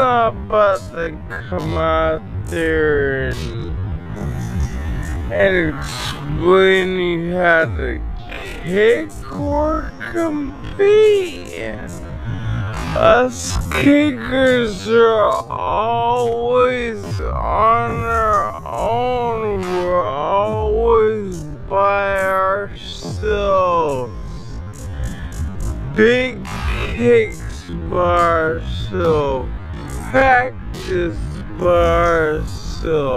not but to come out there and, and explain how to kick or compete. Us kickers are always on our own. We're always by ourselves. Big kicks ourselves. Practice ourselves.